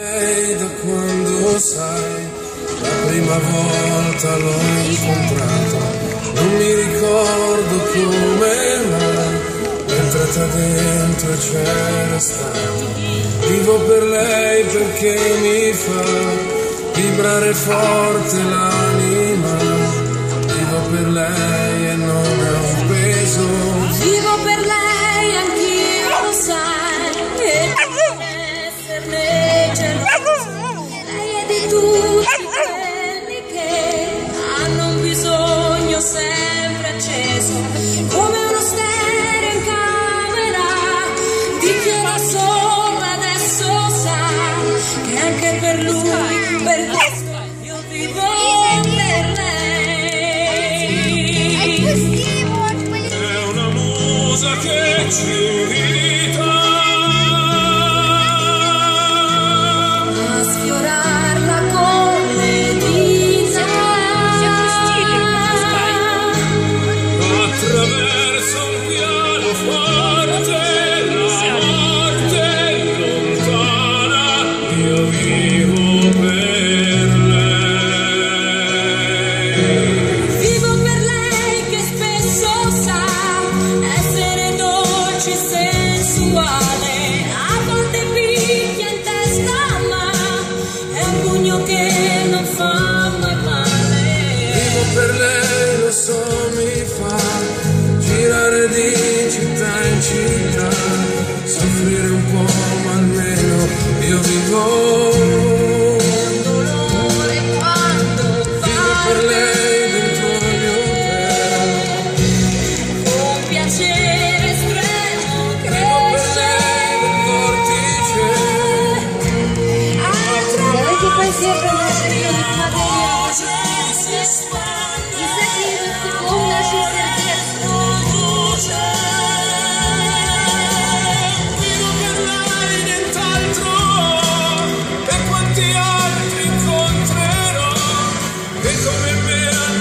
Lei da quando sai, la prima volta l'ho incontrata, non mi ricordo come era, entrata dentro e c'era stata. Vivo per lei perché mi fa vibrare forte l'anima, vivo per lei e non è un peso. de Perú, Isso aqui, ficou o nosso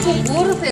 Gugu,